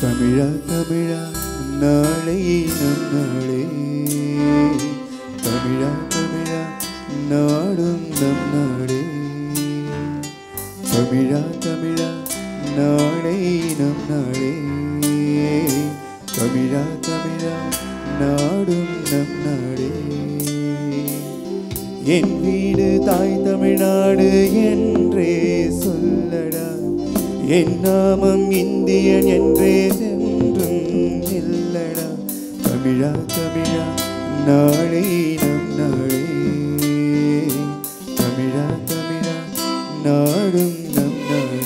தமிழா தமிழா நாளை நம் நாளே தமிழா தமிழா நாடும் நம் நாடே தமிழா தமிழா நாளை நம் நாளே தமிழா தமிழா நாடும் நம் நாடே என் வீடு தாய் தமிழ்நாடு என் என் நாமம் இந்தியன் என்றே என்றும் இல்லடா. தமிழா தமிழா நாளை நம் நாளே. தமிழா தமிழா நாடும் நம் நாளே.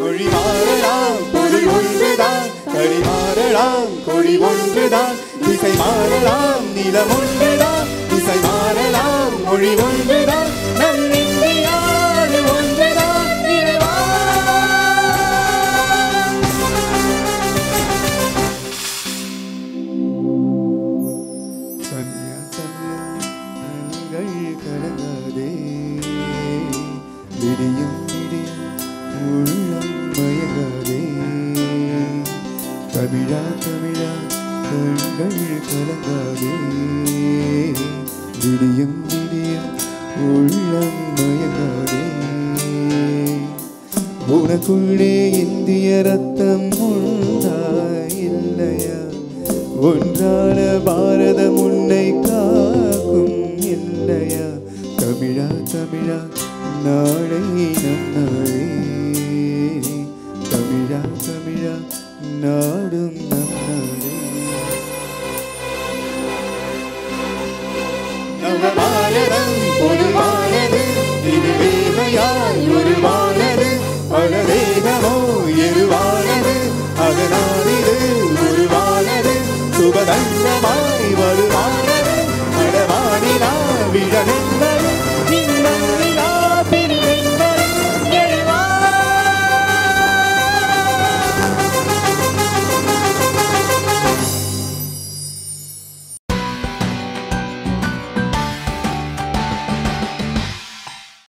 மொழி மாறலாம் பொருள் ஒன்றுதான். மாறலாம் கொடி ஒன்றுதான். திசை ஒன்றுதான் இசை மாறலாம் மொழி ஒன்றுதான் நம் இந்தியாடு ஒன்றுதான் இறைவா. கன்யா கண்கள் விடியும் விடியும் உள்ளம் மயங்காதே தமிழா தமிழா கண்கள் கலங்காதே விடியும் விடியும் உள்ளம் மயங்காதே உனக்குள்ளே இந்திய ரத்தம் உண்டா இல்லையா ஒன்றான பாரதம் உன்னை காக்கும் இல்லையா தமிழா தமிழா உலகமோ எருவானது அதனால் இது உருவானது சுபதந்தமாய் வருவானது அடவானிலா